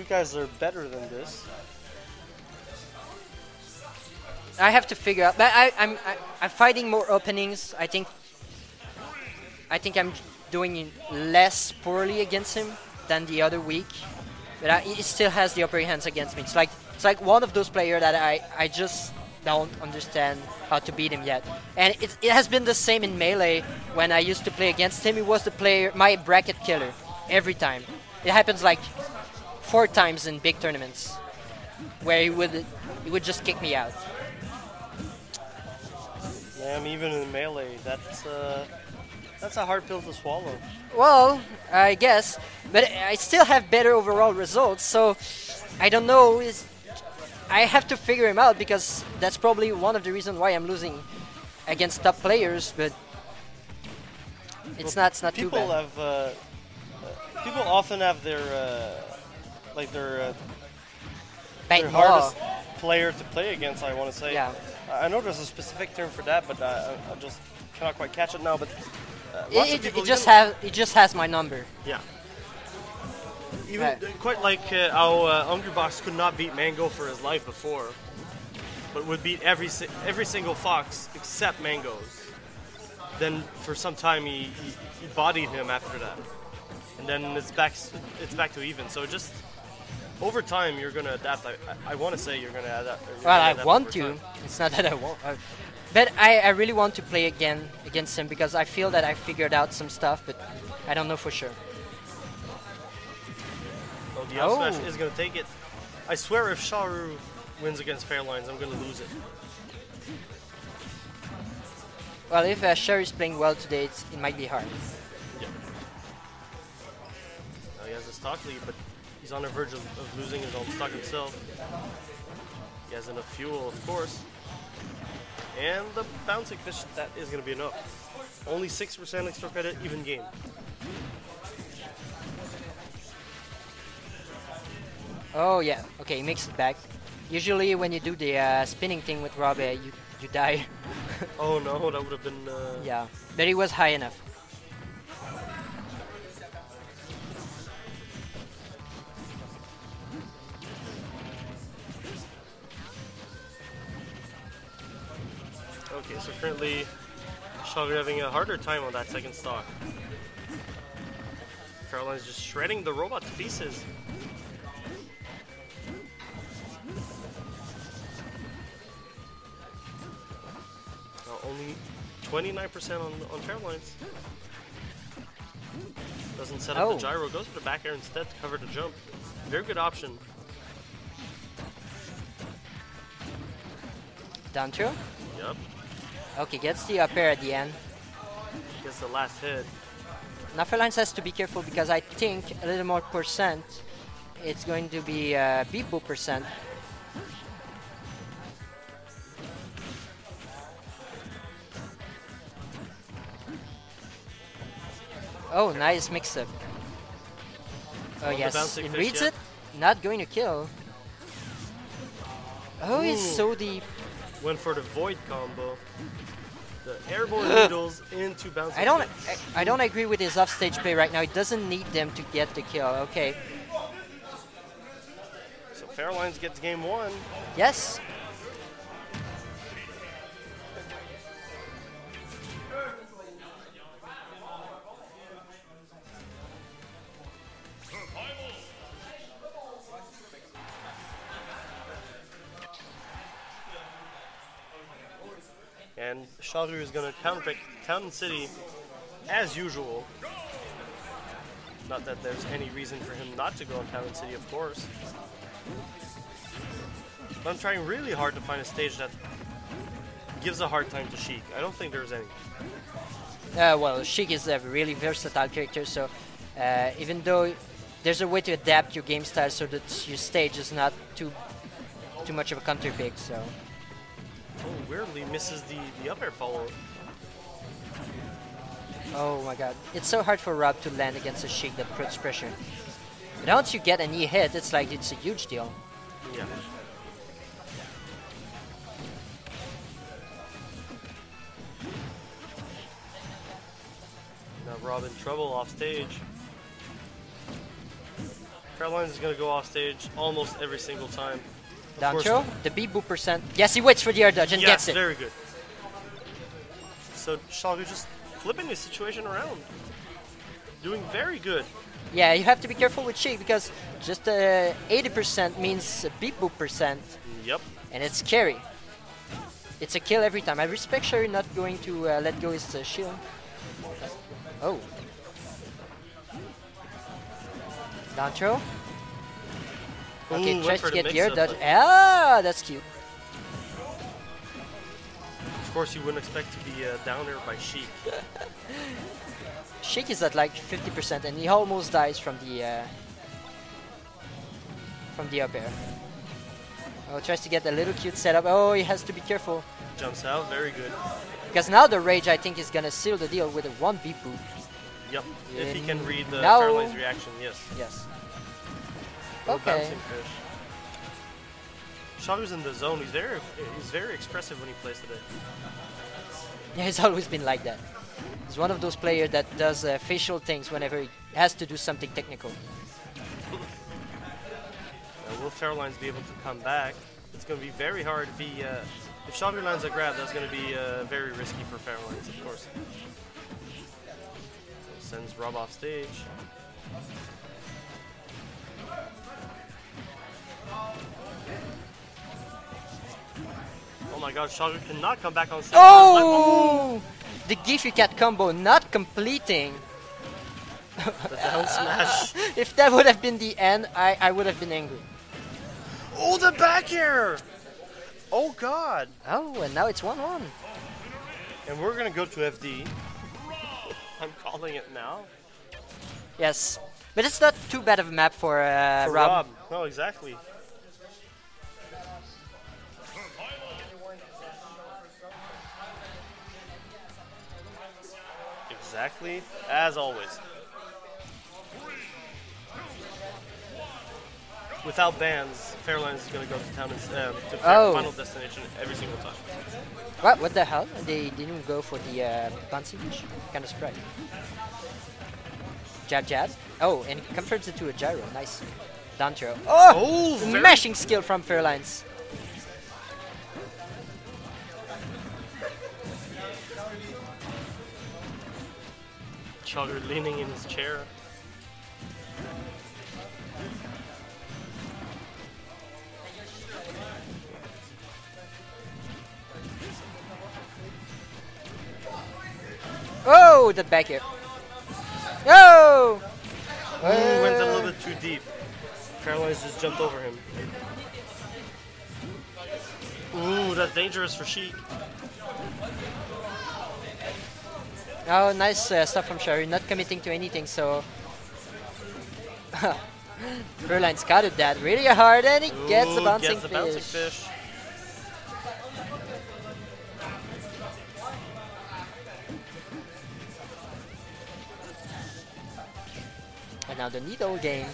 you guys are better than this. I have to figure out. But I, I'm I, I'm fighting more openings. I think. I think I'm doing less poorly against him than the other week, but I, he still has the upper hands against me. It's like it's like one of those players that I I just don't understand how to beat him yet. And it, it has been the same in melee when I used to play against him. He was the player, my bracket killer, every time. It happens like four times in big tournaments where he would he would just kick me out. Damn, even in melee, that's uh, that's a hard pill to swallow. Well, I guess, but I still have better overall results, so I don't know. Is I have to figure him out because that's probably one of the reasons why I'm losing against top players. But it's Well, not. It's not too people bad. have uh, uh, people often have their uh, like their uh, their law. hardest player to play against. I want to say. Yeah. I know there's a specific term for that, but I, I just cannot quite catch it now. But uh, It, of it, people it just has. It just has my number. Yeah. Even Right. uh, quite like uh, how uh, Hungrybox could not beat Mango for his life before, but would beat every si- every single fox except Mango's. Then for some time he, he, he bodied him after that, and then it's back it's back to even. So just over time you're gonna adapt. I, I, I want to say you're gonna adapt. you're Well, gonna I adapt want to. time. It's not that I want. Uh, but I, I really want to play again against him because I feel that I figured out some stuff, but I don't know for sure. Oh, the up smash Oh. is gonna take it. I swear, if Sharu wins against Fairlines, I'm gonna lose it. Well, if uh, is playing well today, it's, it might be hard. Yeah. Now he has a stock lead, but he's on the verge of, of losing his own stock himself. He has enough fuel, of course. And the bouncing fish, that is going to be enough. Only 6% extra credit, even game. Oh yeah, okay, he makes it back. Usually when you do the uh, spinning thing with Rob, uh, you, you die. Oh no, that would have been. Uh, yeah, but he was high enough. Okay, so currently Sharu having a harder time on that second stock. Fairlines just shredding the robot to pieces. Uh, only 29% on, on Fairlines. Doesn't set up Oh. the gyro, goes for the back air instead to cover the jump. Very good option. Down two. Yep, Okay, gets the up air at the end. gets the last hit. Now has to be careful because I think a little more percent, it's going to be uh, beep boop percent. Oh, nice mix-up. Oh yes, it reads yeah. it. Not going to kill. Oh, he's Ooh. so deep. Went for the void combo. The airborne needles into bouncing. I don't. I, I don't agree with his offstage play right now. He doesn't need them to get the kill. Okay. So Fairlines gets game one. Yes. And Sharu is going to counterpick Town City as usual. Not that there's any reason for him not to go on Town City, of course. But I'm trying really hard to find a stage that gives a hard time to Sheik. I don't think there's any. Uh, well, Sheik is a really versatile character, so uh, even though there's a way to adapt your game style so that your stage is not too too much of a counter pick, so Oh, weirdly misses the, the up air follow. oh my god, it's so hard for Rob to land against a Sheik that puts pressure. But once you get a knee hit, it's like it's a huge deal. Yeah. Now Rob in trouble off stage. Fairlines is going to go off stage almost every single time. Of Down throw. The beat boop percent. Yes, he waits for the air dodge and yes, gets it. very good. So Sharu just flipping the situation around. Doing very good. Yeah, you have to be careful with Sheik because just uh, 80% means a beat boop percent, Yep. and it's scary. It's a kill every time. I respect Sharu not going to uh, let go his uh, shield. Oh. Down throw. Okay, Ooh, tries to get the air dodge. Ah, that's cute. Of course, you wouldn't expect to be uh, down there by Sheik. Sheik is at like 50% and he almost dies from the uh, from the up air. Oh, tries to get a little cute setup. Oh, he has to be careful Jumps out, very good. because now the rage I think is gonna seal the deal with a one beat boot. Yep. If he can read the Now- reaction, yes. Yes. Okay. Bouncing fish. Sharu's in the zone. He's very, he's very expressive when he plays today. Yeah, he's always been like that. He's one of those players that does uh, facial things whenever he has to do something technical. Will Fairlines be able to come back? It's going to be very hard if he, uh, if Shagu lands a grab. That's going to be uh, very risky for Fairlines, of course. Sends Rob off stage. My God, Sharu cannot come back on stage. Oh! The Giffy Cat combo not completing. The down smash. If that would have been the end, I, I would have been angry. Oh, the back air! Oh God! Oh, and now it's 1 1. And we're gonna go to FD. I'm calling it now. Yes. But it's not too bad of a map for, uh, For Rob. Rob. No, exactly. Exactly as always. Without bans, Fairlines is going to go to town and, um, to Oh. Final Destination every single time. What, what the hell? They didn't go for the uh, bouncy fish? Kind of surprised. Jab jab. Oh, and converts it to a gyro. Nice. Down throw. Oh! Oh, very- Mashing skill from Fairlines. Chugger leaning in his chair. Oh, the back air. Oh! Ooh, went a little bit too deep. Fairlines just jumped over him. Ooh, that's dangerous for Sheik. Oh, nice uh, stuff from Sharu. Not committing to anything, so. Fairline scouted that really hard and he gets a Ooh, bouncing gets the bouncing fish. fish. And now the needle game.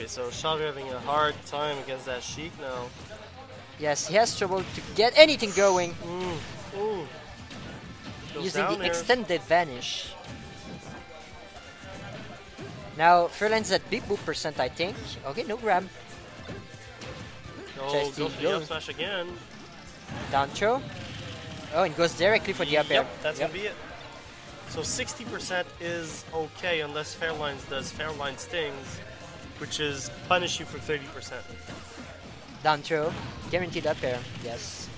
Okay, so Sharu having a hard time against that Sheik now. Yes, he has trouble to get anything going mm, Ooh. Goes using the there. extended vanish. Now, Fairline's at big boop percent, I think. Okay, no grab. Oh, Chesty go for the up smash again. Down throw. Oh, and goes directly for the up air. Yep, that's Yep. gonna be it. So 60% is okay unless Fairlines does Fairline stings, which is punish you for 30%. Down throw. Guaranteed up air. Yes.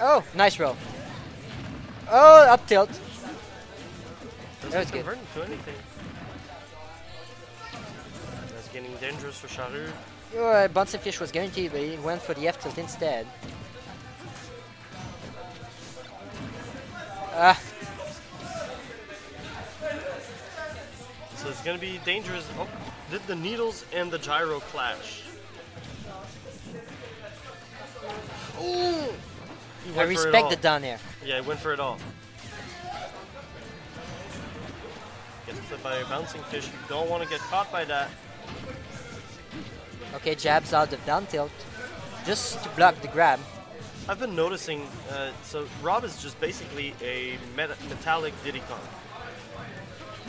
Oh, nice roll. Oh, up tilt. Doesn't was good. into anything. That's getting dangerous for Sharu. Your uh, bouncing fish was guaranteed, but he went for the F tilt instead. Ah, So it's gonna be dangerous. Oh, did the needles and the gyro clash? Ooh! I respect it respect all. the down there. Yeah, he went for it all. Gets clipped by a bouncing fish. You don't want to get caught by that. Okay, jabs out of down tilt. Just to block the grab. I've been noticing, uh, so Rob is just basically a meta- metallic Diddy Kong.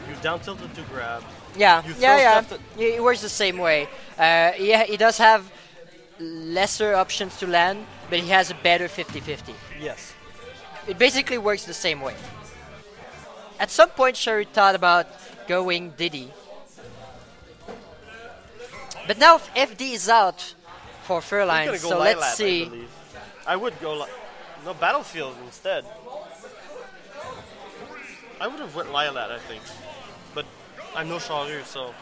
You down tilted to grab. Yeah, You yeah, yeah. It works the same way. Uh, yeah, he does have lesser options to land, but he has a better 50-50. Yes. It basically works the same way. At some point, Sharu thought about going Diddy. But now FD is out for Fairline, so let's see. I. I would go no Battlefield instead. I would have went Lylat, I think, I'm no Sharu, so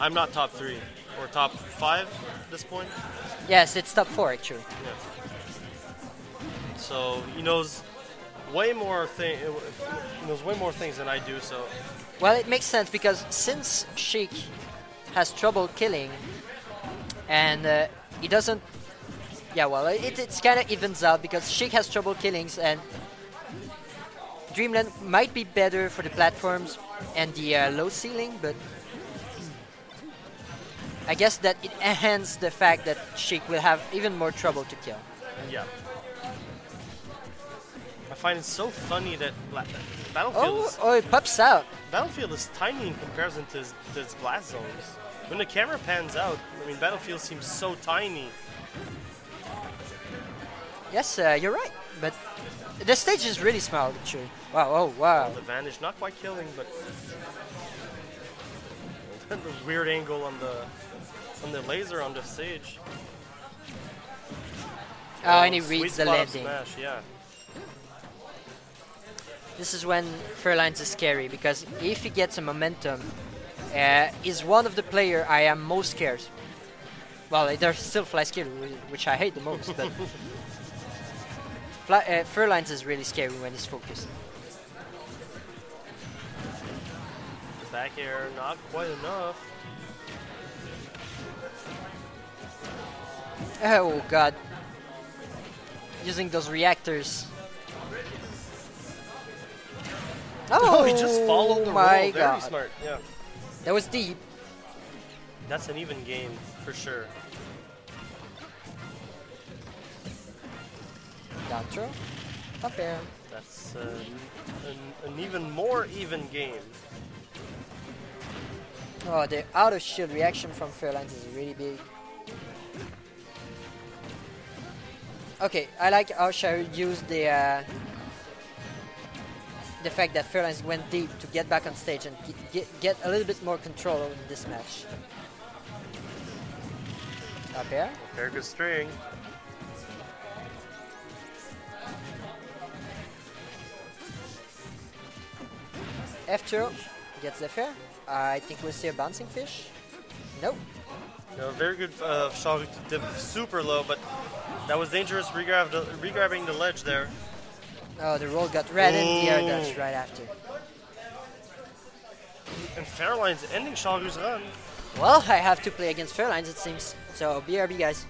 I'm not top three or top five at this point. Yes, it's top four actually. Yeah. So he knows way more thing. Knows way more things than I do. So Well, it makes sense because since Sheik has trouble killing, and uh, he doesn't. Yeah, well, it, it's kind of evens out because Sheik has trouble killings, and Dreamland might be better for the platforms and the uh, low ceiling, but I guess that it enhances the fact that Sheik will have even more trouble to kill. yeah. I find it so funny that Battlefield Oh, is, oh, it pops out. Battlefield is tiny in comparison to his, to his blast zones. When the camera pans out, I mean Battlefield seems so tiny. Yes, uh, you're right, but the stage is really small, actually. Wow, oh, wow. The Vanish, not quite killing, but the weird angle on the on the laser on the stage. Oh, and he reads the landing. Smash, yeah. This is when Fairlines is scary because if he gets a momentum, uh, is one of the player I am most scared. Well, there's still Fly Skill, which I hate the most, but Fly, uh, Fairlines is really scary when he's focused. The Back air, not quite enough. Oh god. Using those reactors. Oh, he just followed the my roll. Very god. smart. Yeah. That was deep. That's an even game for sure. Down throw. Up air. That's uh, an, an even more even game. Oh, the out of shield reaction from Fairlines is really big. Okay, I like how Sharu used the uh, the fact that Fairlines went deep to get back on stage and get, get, a little bit more control in this match. Up air. Very good string. F throw gets the fair. I think we'll see a bouncing fish. Nope. No, very good uh, shot. Dip super low, but that was dangerous. Regrab the, regrabbing the ledge there. Oh, the roll got red and the air dash right after. And Fairline's ending Sharu's run. Well, I have to play against Fairlines it seems. So BRB guys.